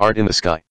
Art in the Sky.